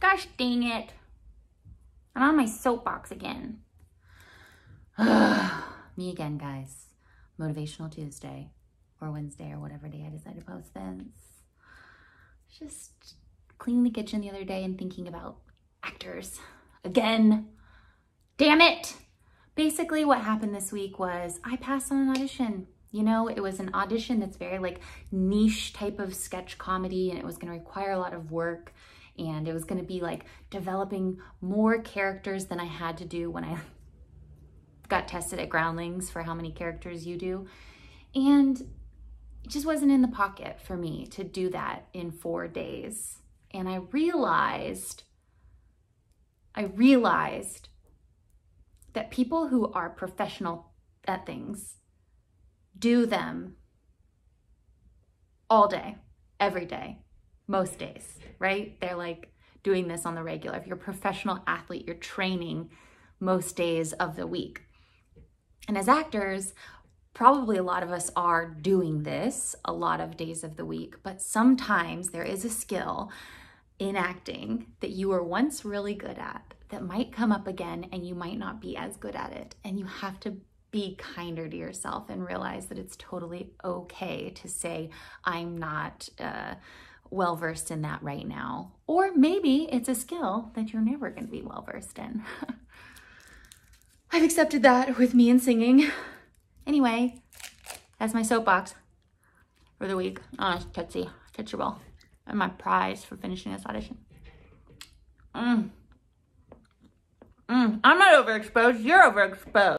Gosh dang it. I'm on my soapbox again. Me again, guys. Motivational Tuesday or Wednesday or whatever day I decide to post this. Just cleaning the kitchen the other day and thinking about actors again. Damn it. Basically what happened this week was I passed on an audition. You know, it was an audition that's very like niche type of sketch comedy and it was going to require a lot of work and it was going to be like developing more characters than I had to do when I got tested at Groundlings for how many characters you do. And it just wasn't in the pocket for me to do that in four days. And I realized, I realized that people who are professional at things do them all day, every day, most days, right? They're like doing this on the regular. If you're a professional athlete, you're training most days of the week. And as actors, probably a lot of us are doing this a lot of days of the week, but sometimes there is a skill in acting that you were once really good at that might come up again and you might not be as good at it. And you have to be kinder to yourself and realize that it's totally okay to say, I'm not uh, well versed in that right now. Or maybe it's a skill that you're never going to be well versed in. I've accepted that with me and singing. Anyway, that's my soapbox for the week. Oh, Tootsie, Tootsie Roll. And my prize for finishing this audition. Mm. Mm. I'm not overexposed, you're overexposed.